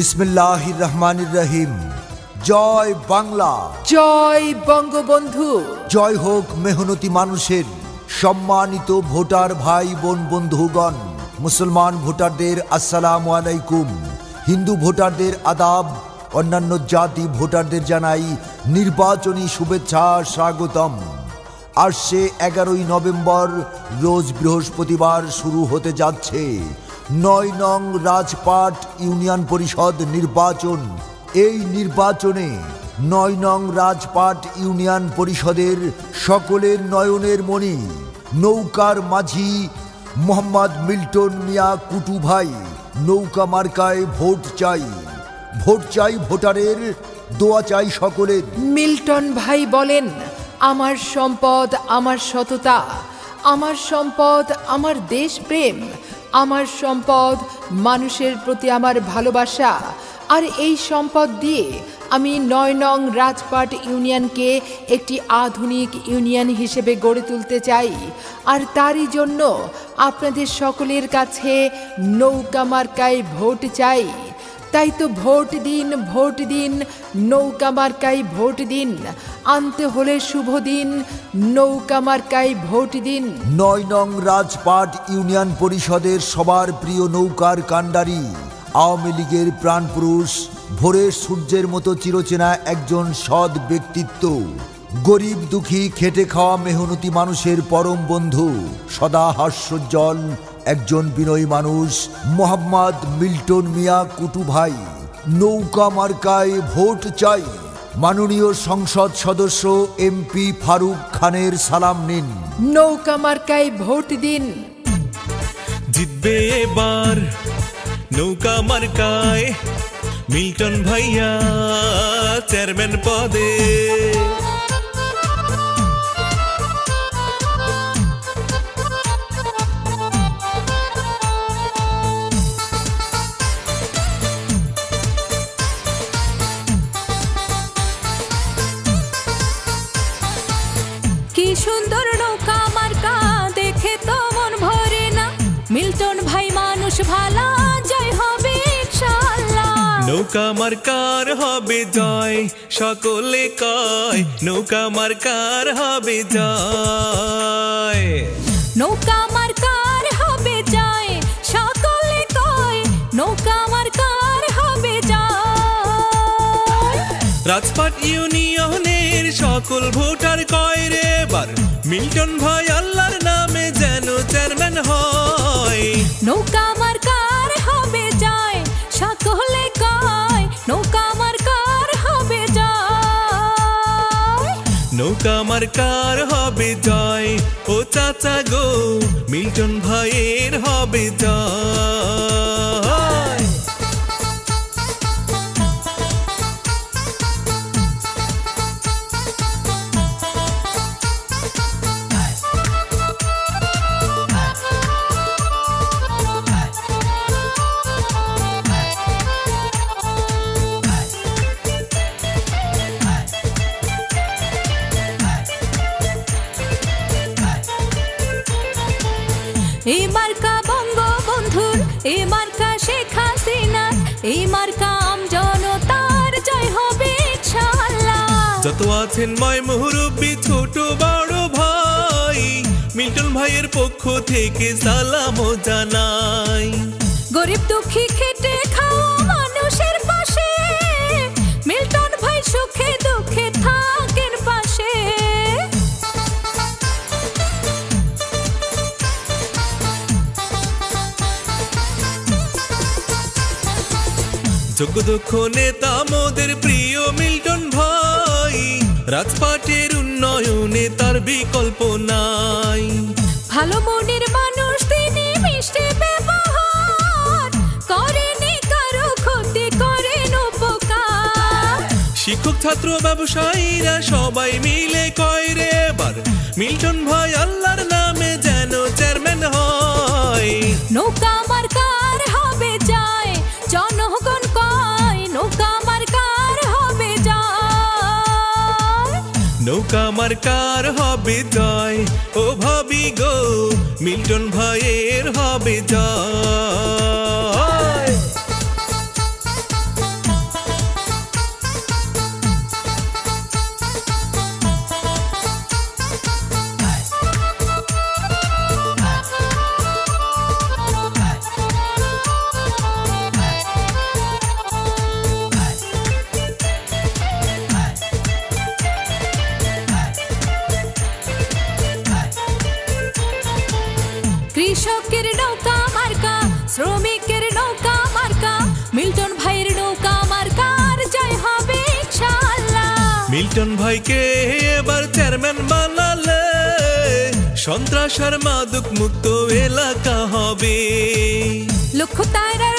বিসমিল্লাহ রহমান রহিম জয় বাংলা। জয় বঙ্গবন্ধু। জয় হোক মেহনতি মানুষের। সম্মানিত ভোটার ভাই বোন বন্ধুগণ মুসলমান ভোটারদের আসসালাম আলাইকুম। হিন্দু ভোটারদের আদাব অন্যান্য জাতি ভোটারদের জানাই নির্বাচনী শুভেচ্ছা স্বাগতম। আসছে এগারোই নভেম্বর রোজ বৃহস্পতিবার শুরু হতে যাচ্ছে। নয় নং রাজপাট ইউনিয়ন পরিষদ নির্বাচন। এই নির্বাচনে নয় নং রাজপাট ইউনিয়ন পরিষদের সকলের নয়নের মণি, নৌকার মাঝি মোহাম্মদ মিল্টন মিয়া কুটু ভাই, নৌকা মার্কায় ভোট চাই। ভোট চাই ভোটারের, দোয়া চাই সকলের। মিল্টন ভাই বলেন, আমার সম্পদ, আমার সততা, আমার সম্পদ, আমার দেশপ্রেম আমার সম্পদ, মানুষের প্রতি আমার ভালোবাসা। আর এই সম্পদ দিয়ে আমি নয় নং রাজপাট ইউনিয়নকে একটি আধুনিক ইউনিয়ন হিসেবে গড়ে তুলতে চাই। আর তারই জন্য আপনাদের সকলের কাছে নৌকা মার্কায় ভোট চাই। তাই তো ভোট দিন ভোট দিন, নৌকা মার্কায় ভোট দিন, আনতে হলে শুভ দিন, নৌকা মার্কায় ভোট দিন। নয় নং রাজপাট ইউনিয়ন পরিষদের সবার প্রিয় নৌকার কাণ্ডারি, আওয়ামী লীগের প্রাণপুরুষ ভোরের সূর্যের মতো চিরচেনা একজন সৎ ব্যক্তিত্ব। গরিব দুঃখী খেটে খাওয়া মেহনতি মানুষের পরম বন্ধু, সদা হাস্যোজ্জ্বল একজন বিনয়ী মানুষ মোহাম্মদ মিল্টন মিয়া কুটু ভাই। নৌকা মার্কায় ভোট চাই। মাননীয় সংসদ সদস্য এমপি ফারুক খানের সালাম নিন। নৌকা মার্কায় ভোট দিন। জিতবে এবার নৌকা মার্কায় মিল্টন ভাইয়া চেয়ারম্যান পদে। ভালা জয় হবে ইনশাআল্লাহ। নৌকা মার্কার হবে জয় সকলে কয় নৌকা মার্কার হবে জয়। নৌকা মার্কার হবে জয় সকলে কয় নৌকা মার্কার হবে জয়। রাজপাট ইউনিয়নের সকল ভোটার কয় রে এবার? মিল্টন ভাই আল্লাহর নামে যেন চেয়ারম্যান হয়। নৌকা মার্কার হবে জয় সকলে কয় নৌকা মার্কার হবে জয় নৌকা মার্কার হবে জয় ও চাচা গো মিল্টন ভাইয়ের হবে জয় যত আছেন ময় মুরব্বী ছোট বড় ভাই মিল্টন ভাইয়ের পক্ষ থেকে সালাম জানাই। গরিব দুঃখী খেটে খাওয়া মানুষের পাশে মিল্টন ভাই সুখে দুঃখে থাকেন পাশে। যোগ্য দক্ষ নেতা মোদের প্রিয় মিল্টন ভাই রাজপাটের উন্নয়নে তার বিকল্প নাই। ভালো মনের মানুষ তিনি মিষ্টি ব্যবহার করেনি কারও ক্ষতি করেন উপকার। শিক্ষক ছাত্র ব্যবসায়ীরা সবাই মিলে কয় রে এবার মিল্টন ভাই আল্লাহর নামে যেন চেয়ারম্যান হয়। নৌকা নৌকা মার্কার হবে জয়? ও ভাবি গো মিল্টন ভাইয়ের হবে জয়। মিল্টন ভাইকে এবার চেয়ারম্যান বানালে। সন্ত্রাস আর মাদক মুক্ত এলাকা হবে। লক্ষ্য তাইরার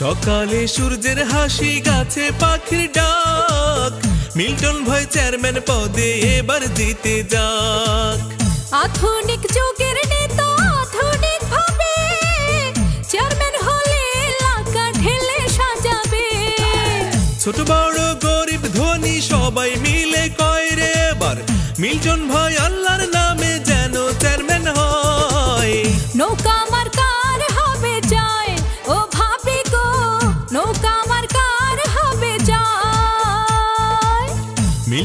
সকালে সূর্যের হাসি গাছে পাখির ডাক। মিল্টন ভয় চেয়ারম্যান পদে এবার জিতে যাক। আধুনিক যুগের নেতা আধুনিক ভাবে চেয়ারম্যান হলে এলাকা ঢেলে সাজাবে। ছোট বড় গরিব ধনী সবাই মিলে কয় রে এবার? মিল্টন ভাই আল্লাহর নামে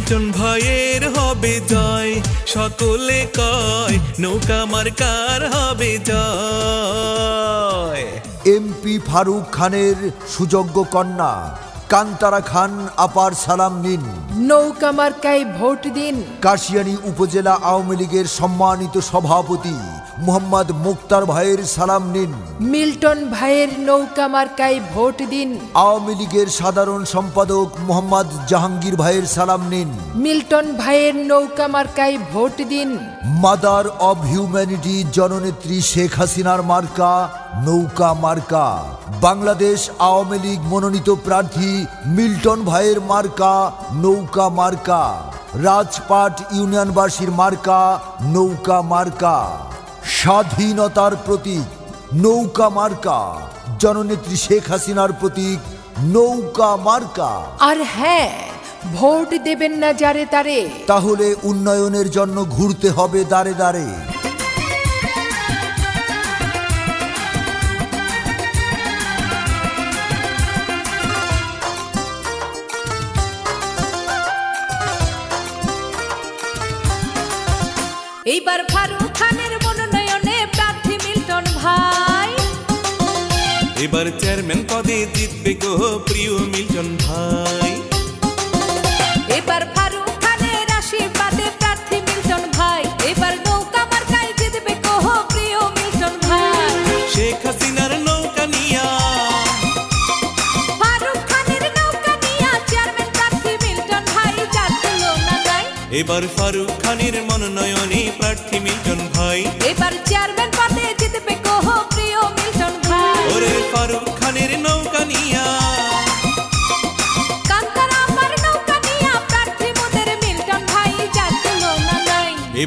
মিল্টন ভয়ের হবে জয়। সকলে কয় নৌকা মার্কার হবে জয়। এমপি ফারুক খানের সুযোগ্য কন্যা কান্তারা খান আপার সালাম নিন। নৌকা মার্কায় ভোট দিন। কাশিয়ানী উপজেলা আওয়ামী লীগের সম্মানিত সভাপতি। মোহাম্মদ মুক্তার ভাইয়ের সালাম নিন। মিল্টন ভাইয়ের নৌকা মার্কায় ভোট দিন। আওয়ামী লীগের সাধারণ সম্পাদক মোহাম্মদ জাহাঙ্গীর ভাইয়ের সালাম নিন। মিল্টন ভাইয়ের নৌকা মার্কায় ভোট দিন। মাদার অব হিউম্যানিটি জননেত্রী শেখ হাসিনার মার্কা নৌকা মার্কা। বাংলাদেশ আওয়ামী লীগ মনোনীত প্রার্থী মিল্টন ভাইয়ের মার্কা নৌকা মার্কা। রাজপাট ইউনিয়নবাসীর মার্কা নৌকা মার্কা। স্বাধীনতার প্রতীক নৌকা মার্কা। জননেত্রী শেখ হাসিনার প্রতীক নৌকা মার্কা। আর হ্যাঁ ভোট দেবেন না যারে তারে। তাহলে উন্নয়নের জন্য ঘুরতে হবে দাঁড়ে দাঁড়ে এবার চেয়ারম্যান পদে জিতবে গো প্রিয় মিল্টন ভাই। এবার ফারুক খানের আশীর্বাদে প্রার্থী ভাই। এবার নৌকা মার্কায় জিতবে কহ প্রিয় মিল্টন ভাই। শেখ হাসিনার নৌকা নিয়া। ফারুক খানের নৌকা নিয়া চেয়ারম্যান প্রার্থী মিল্টন ভাই যার তুলনা নাই। এবার ফারুক খানের মনোনয়নে প্রার্থী মিল্টন ভাই। এবার চেয়ারম্যান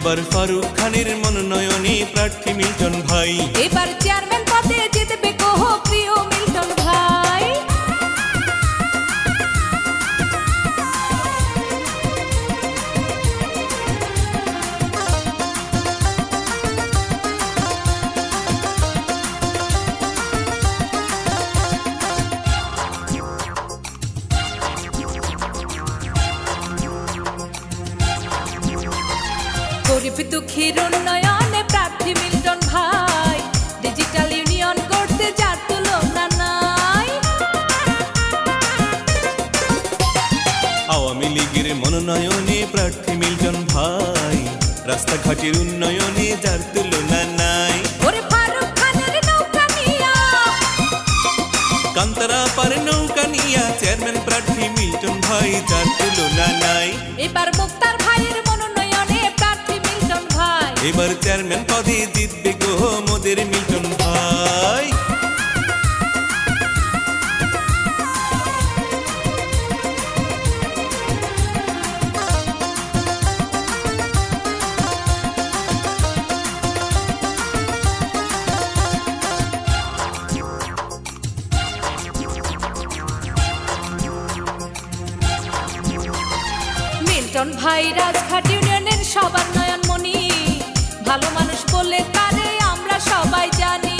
এবার ফারুক খানের মনোনয়নে প্রার্থী মিল্টন ভাই। এবার চেয়ারম্যান কান্তরা পারে নৌকা নিয়া। চেয়ারম্যান প্রার্থী মিল্টন ভাই যার তুলনা নাই। এবার মুক্তার ভাইয়ের মনোনয়নে প্রার্থী মিল্টন ভাই। এবার চেয়ারম্যান পদে জিতবে গো মোদের মিল্টন ভাই। ভাই রাজঘাট ইউনিয়নের সবার নয়ন মনি ভালো মানুষ বলে তারে আমরা সবাই জানি।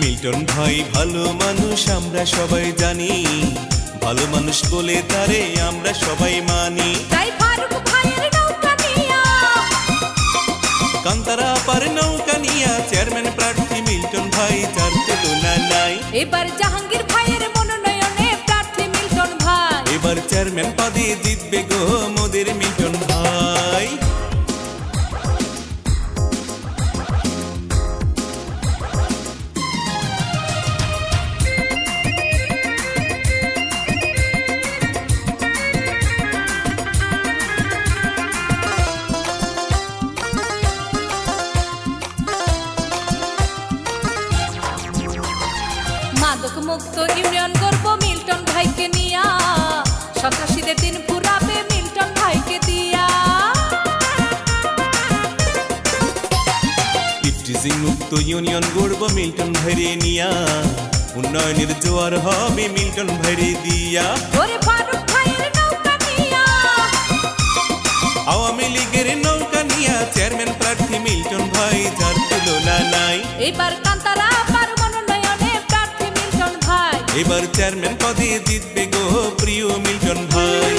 মিল্টন ভাই ভালো মানুষ আমরা সবাই জানি। ভালো মানুষ বলে তারে আমরা সবাই মানি। তাই ফারুক ভাইয়ের নৌকা নিয়া। কান্তারা পার নৌকা নিয়া চেয়ারম্যান প্রার্থী মিল্টন ভাই যার তুলনা নাই। এবার জাহাঙ্গীর ভাইয়ের চেয়ারম্যান পদে জিতবে গো মোদের মিটন ভাই। ইউনিয়ন গড়ব মিল্টন ভাইরে নিয়া উন্নয়নের জোয়ার হবে মিল্টন ভাইরে দিয়া ওরে ফারুক ভাইয়ের নৌকা নিয়া আওয়ামী লীগের নৌকা নিয়া চেয়ারম্যান প্রার্থী মিল্টন ভাই যার তুলনা নাই এবার কান্তারা পার মনোনয়নে প্রার্থী মিল্টন ভাই এবার চেয়ারম্যান পদে জিতবে গো প্রিয় মিল্টন ভাই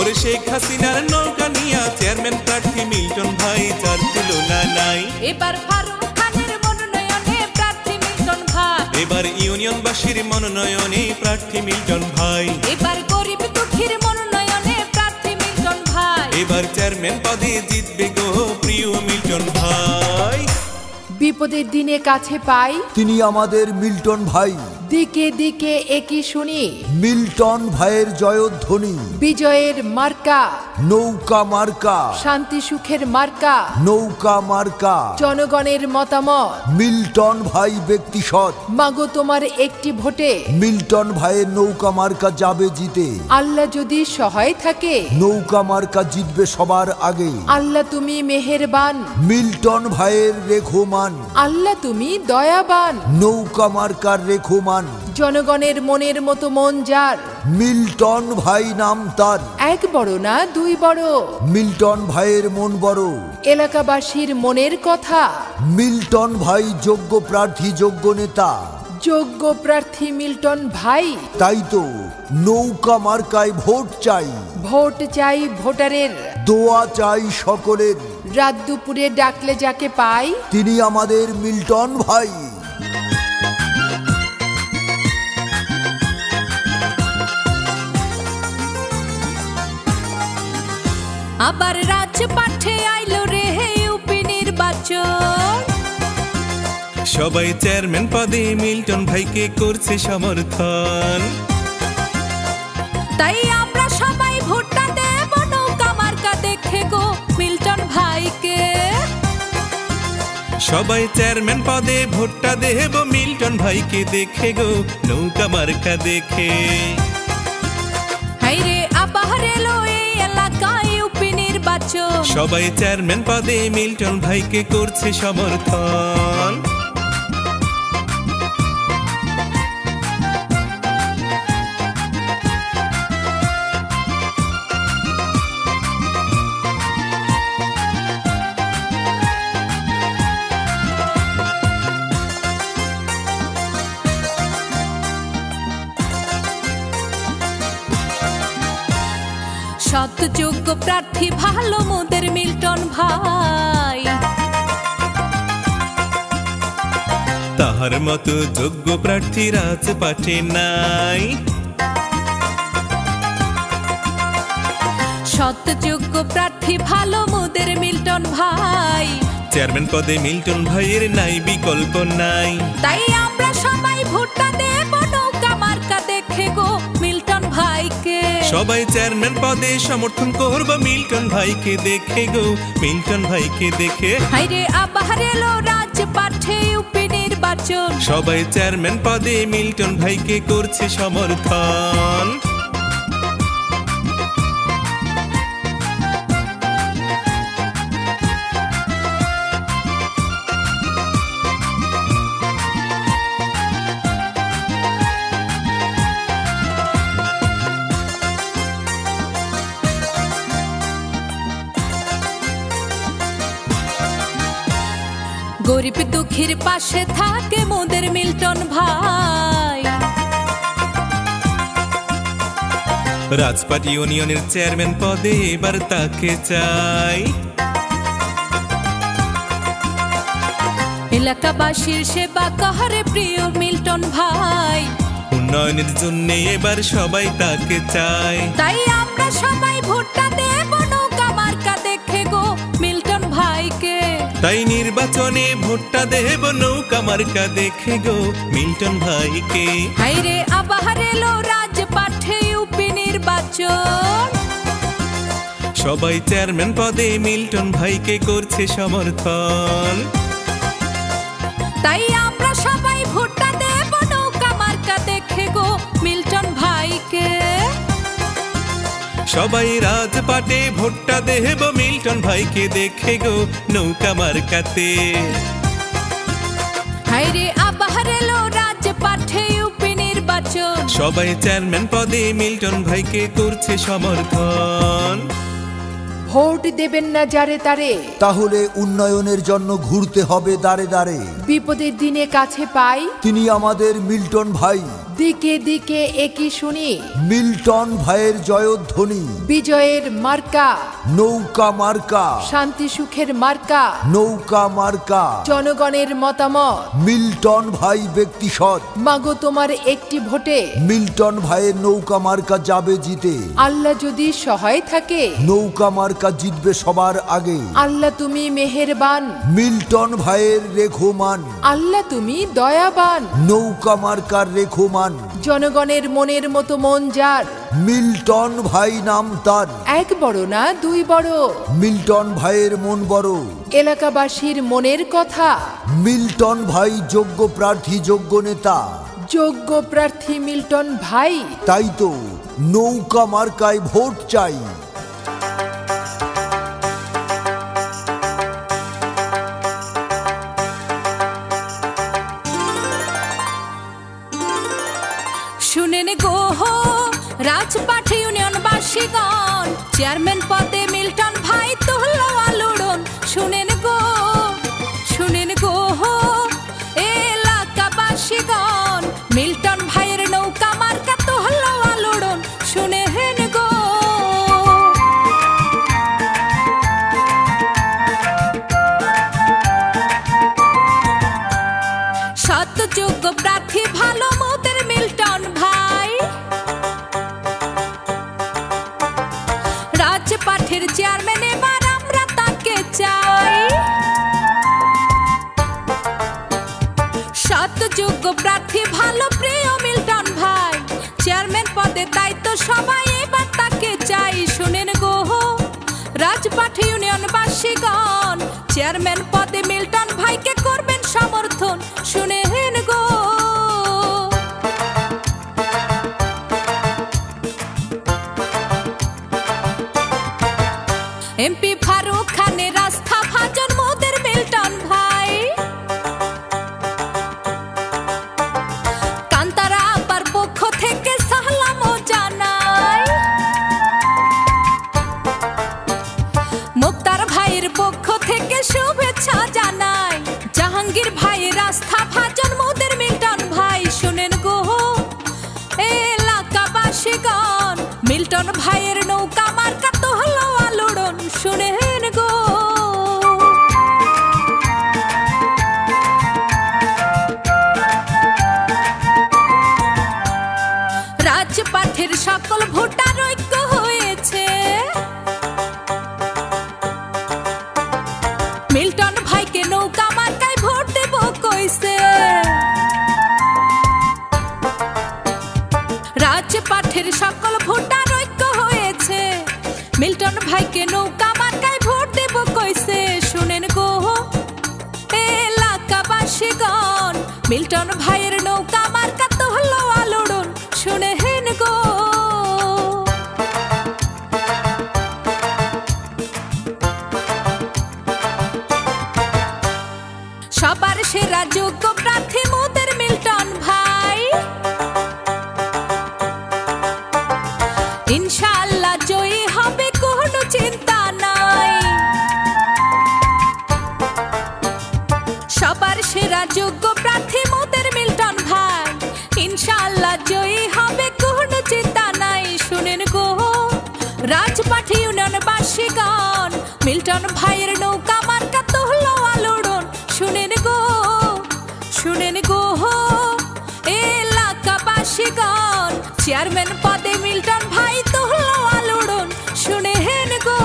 ওরে শেখ হাসিনার নৌকা নিয়া চেয়ারম্যান প্রার্থী মিল্টন ভাই যার তুলনা নাই। এবার ফারুক খানের মনোনয়নে প্রার্থী মিল্টন ভাই। এবার ইউনিয়নবাসীর মনোনয়নে প্রার্থী মিল্টন ভাই। এবার গরিব দুঃখীর মনোনয়নে প্রার্থী মিল্টন ভাই। এবার চেয়ারম্যান পদে জিতবে গো প্রিয় মিল্টন ভাই। বিপদের দিনে কাছে পাই। তিনি আমাদের মিল্টন ভাই। দিকে দিকে একই শুনি। মিল্টন ভাইয়ের জয়ধ্বনি। বিজয়ের মার্কা। নৌকা মার্কা। শান্তি সুখের মার্কা। নৌকা মার্কা। জনগণের মতামত। মিল্টন ভাই ব্যক্তি সৎ। মাগো তোমার একটি ভোটে। মিল্টন ভাইয়ের নৌকা মার্কা যাবে জিতে। আল্লাহ যদি সহায় থাকে। নৌকা মার্কা জিতবে সবার আগে। আল্লাহ তুমি মেহেরবান। মিল্টন ভাইয়ের রেখোমান আল্লাহ তুমি দয়াবান। নৌকা মার্কার রেখোমান জনগণের মনের মতো মন যার। মিল্টন ভাই নাম তার। এক বড় না দুই বড়। মিল্টন ভাইয়ের মন বড়। এলাকাবাসীর মনের কথা। মিল্টন ভাই যোগ্য প্রার্থী যোগ্য নেতা। যোগ্য প্রার্থী মিল্টন ভাই। তাই তো নৌকা মার্কায় ভোট চাই। ভোট চাই ভোটারের। দোয়া চাই সকলের। রাত দুপুরে ডাকলে যাকে পাই? তিনি আমাদের মিল্টন ভাই। আবার রাজ পাঠে আইলো রে হে ইউপি নির্বাচন। সবাই চেয়ারম্যান পদে মিল্টন ভাইকে করছে সমর্থন। তাই সবাই চেয়ারম্যান পদে ভোটটা দেব। মিল্টন ভাইকে দেখে গো নৌকা মার্কা দেখে। সবাই চেয়ারম্যান পদে মিল্টন ভাইকে করছে সমর্থন। প্রার্থী ভালো মোদের মিল্টন ভাই। তাহার মতো যোগ্য প্রার্থী রাজপাটে নাই। সৎ যোগ্য প্রার্থী ভালো মোদের মিল্টন ভাই। চেয়ারম্যান পদে মিল্টন ভাইয়ের নাই বিকল্প নাই। তাই সবাই চেয়ারম্যান পদে সমর্থন করব। মিল্টন ভাইকে দেখে গো মিল্টন ভাইকে দেখে। হাইরে আবার এলো রাজ পাঠে সবাই চেয়ারম্যান পদে মিল্টন ভাইকে করছে সমর্থন। গরিব দুঃখীর পাশে থাকে মোদের মিল্টন ভাই। রাজপাট ইউনিয়নের চেয়ারম্যান পদে এবার তাকে চাই। এলাকাবাসীর সেবা কাহারে প্রিয় মিল্টন ভাই? উন্নয়নের জন্য এবার সবাই তাকে চায় তাই আমরা সবাই ভোটটা দেব নৌকা মার্কা দেখে গো মিল্টন ভাইকে। তাই নির্বাচনে ভোটটা দেব নৌকা মার্কা দেখে গো মিল্টন ভাইকে। হাইরে আবার এলো রাজপাঠে ইউপি নির্বাচন। সবাই চেয়ারম্যান পদে মিল্টন ভাইকে করছে সমর্থন। তাই আমরা সবাই ভোটটা সবাই রাজপাটে ভোটটা দেব মিল্টন ভাইকে দেখে গো নৌকা মার্কাতে। হাইরে আবার এলো রাজপাঠে ইউপি নির্বাচন। সবাই চেয়ারম্যান পদে মিল্টন ভাইকে করছে সমর্থন। ভোট দেবেন না যারে তারে। তাহলে উন্নয়নের জন্য ঘুরতে হবে দাঁড়ে দাঁড়ে বিপদের দিনে কাছে পাই। তিনি আমাদের মিল্টন ভাই। দিকে দিকে একই শুনি। মিল্টন ভাইয়ের জয়ধ্বনি। বিজয়ের মার্কা। নৌকা মার্কা। শান্তি সুখের মার্কা। নৌকা মার্কা। জনগণের মতামত। মিল্টন ভাই ব্যক্তি সৎ। মাগো তোমার একটি ভোটে। মিল্টন ভাইয়ের নৌকা মার্কা যাবে জিতে। আল্লাহ যদি সহায় থাকে। নৌকা মার্কা জিতবে সবার আগে। আল্লাহ তুমি মেহেরবান। মিল্টন ভাইয়ের রেখোমান। আল্লাহ তুমি দয়াবান। নৌকা মার্কার রেখোমান। জনগণের মনের মতো মন যার। মিল্টন ভাই নাম তার। এক বড় না দুই বড়? মিল্টন ভাইয়ের মন বড়। এলাকাবাসীর মনের কথা। মিল্টন ভাই যোগ্য প্রার্থী যোগ্য নেতা। যোগ্য প্রার্থী মিল্টন ভাই। তাই তো নৌকা মার্কায় ভোট চাই। বাসীগণ চেয়ারম্যান এমপি ফারুক সবার সেরা যোগ্য প্রার্থী মোদের মিল্টন ভাই। ইনশাআল্লাহ জয়ী হবে, কোনো চিন্তা নাই। সবার সেরা যোগ্য প্রার্থী মোদের মিল্টন ভাই। ইনশাআল্লাহ জয়ী হবে, কোনো চিন্তা নাই। শুনেন গো রাজপাঠি ইউনিয়ন বাসীগণ মিল্টন ভাইয়ের নৌকা চেয়ারম্যান পদে মিল্টন ভাই তোহলো আলোড়ন। হেন গো।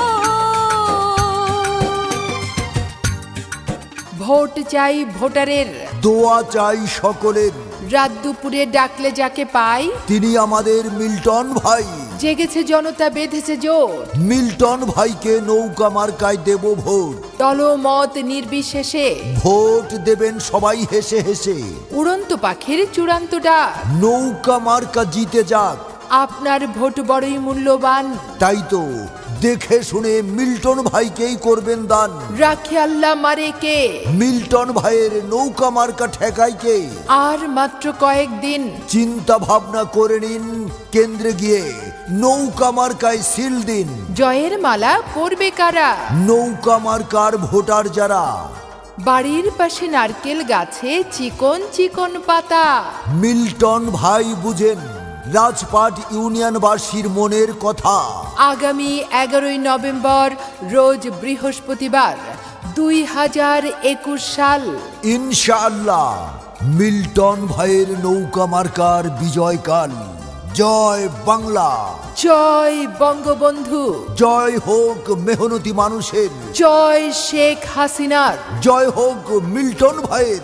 ভোট চাই ভোটারের। দোয়া চাই সকলের। রাত দুপুরে ডাকলে যাকে পাই? তিনি আমাদের মিল্টন ভাই। জেগেছে জনতা বেঁধেছে জোর। মিল্টন ভাইকে নৌকা মার্কায় দেব ভোট। দলমত নির্বিশেষে। ভোট দেবেন সবাই হেসে হেসে। উড়ন্ত পাখির চূড়ান্ত ডাক। নৌকা মার্কা জিতে যাক। আপনার ভোট বড়ই মূল্যবান। তাই তো। দেখে শুনে মিল্টন ভাইকেই করবেন দান। রাখে আল্লাহ মারে কে? মিল্টন ভাইয়ের নৌকা মার্কা ঠেকাই কে? আর মাত্র কয়েকদিন চিন্তা ভাবনা করে নিন কেন্দ্রে গিয়ে নৌকা মার্কায় সিল দিন। জয়ের মালা পরবে কারা? নৌকা মার্কার ভোটার যারা? বাড়ির পাশে নারকেল গাছে চিকন চিকন পাতা। মিল্টন ভাই বুঝেন রাজপাট ইউনিয়নবাসীর মনের কথা। আগামী এগারোই নভেম্বর রোজ বৃহস্পতিবার দুই হাজার একুশ সাল। ইনশাআল্লাহ মিল্টন ভাইয়ের নৌকা মার্কার বিজয়কাল। জয় বাংলা। জয় বঙ্গবন্ধু। জয় হোক মেহনতি মানুষের। জয় শেখ হাসিনার। জয় হোক মিল্টন ভাইয়ের।